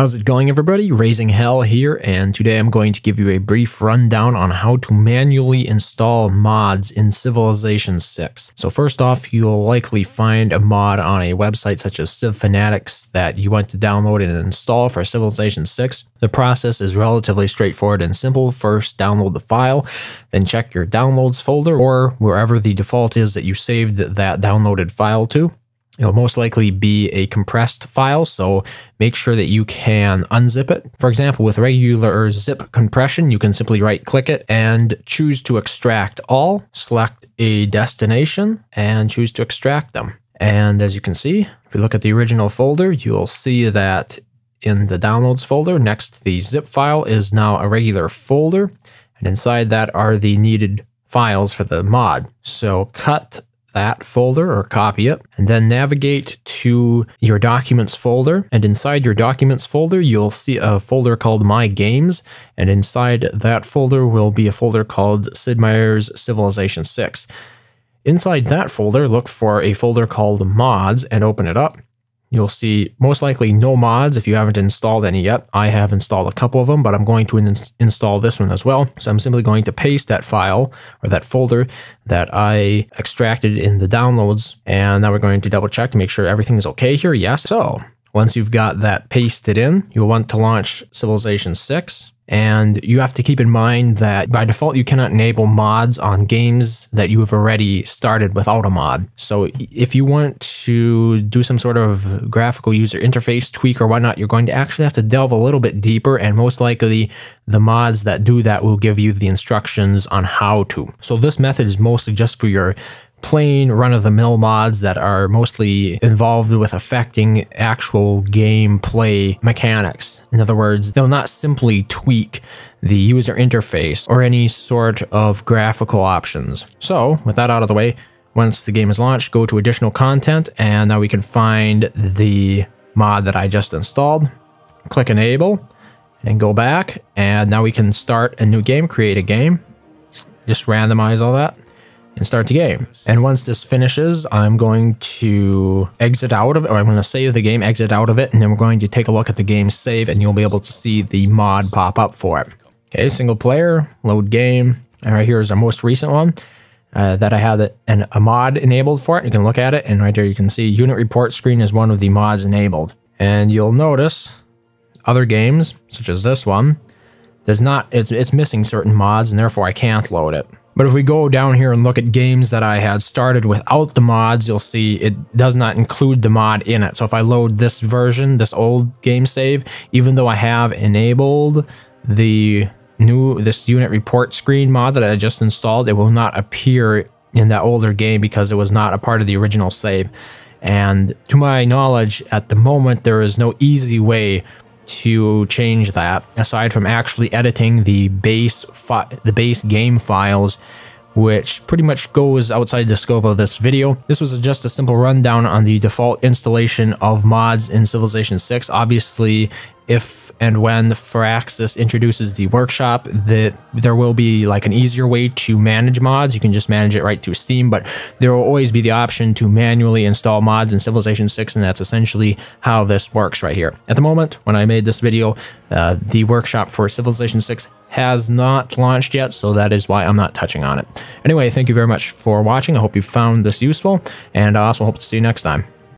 How's it going everybody? RazingHel here and today I'm going to give you a brief rundown on how to manually install mods in Civilization 6. So first off, you'll likely find a mod on a website such as Civ Fanatics that you want to download and install for Civilization 6. The process is relatively straightforward and simple. First, download the file, then check your downloads folder or wherever the default is that you saved that downloaded file to. It'll most likely be a compressed file, so make sure that you can unzip it. For example, with regular zip compression, you can simply right click it and choose to extract all, select a destination, and choose to extract them. And as you can see, if you look at the original folder, you'll see that in the downloads folder, next the zip file is now a regular folder. And inside that are the needed files for the mod. So cut that folder or copy it and then navigate to your documents folder and inside your documents folder you'll see a folder called my games and inside that folder will be a folder called Sid Meier's Civilization 6. Inside that folder look for a folder called mods and open it up You'll see most likely no mods if you haven't installed any yet. I have installed a couple of them, but I'm going to in install this one as well. So I'm simply going to paste that file or that folder that I extracted in the downloads. And now we're going to double check to make sure everything is okay here. Yes. So once you've got that pasted in, you'll want to launch Civilization 6. And you have to keep in mind that by default, you cannot enable mods on games that you have already started without a mod. So if you want to do some sort of graphical user interface tweak or whatnot, you're going to actually have to delve a little bit deeper. And most likely, the mods that do that will give you the instructions on how to. So this method is mostly just for your plain run of the mill mods that are mostly involved with affecting actual gameplay mechanics. In other words, they'll not simply tweak the user interface or any sort of graphical options. So, with that out of the way, once the game is launched, go to additional content and now we can find the mod that I just installed. Click enable and go back and now we can start a new game, create a game. Just randomize all that and start the game. And once this finishes, I'm going to exit out of it, or I'm going to save the game, exit out of it, and then we're going to take a look at the game save, and you'll be able to see the mod pop up for it. Okay, single player, load game, and right here is our most recent one. Uh, that I had an, a mod enabled for it. You can look at it, and right there you can see unit report screen is one of the mods enabled. And you'll notice other games, such as this one, does not it's it's missing certain mods, and therefore I can't load it. But if we go down here and look at games that I had started without the mods, you'll see it does not include the mod in it. So if I load this version, this old game save, even though I have enabled the new this unit report screen mod that I just installed, it will not appear in that older game because it was not a part of the original save. And to my knowledge, at the moment, there is no easy way to change that aside from actually editing the base the base game files which pretty much goes outside the scope of this video. This was just a simple rundown on the default installation of mods in Civilization 6. Obviously, if and when Firaxis introduces the workshop, that there will be like an easier way to manage mods. You can just manage it right through Steam, but there will always be the option to manually install mods in Civilization 6, and that's essentially how this works right here. At the moment, when I made this video, uh, the workshop for Civilization 6 has not launched yet, so that is why I'm not touching on it. Anyway, thank you very much for watching. I hope you found this useful, and I also hope to see you next time.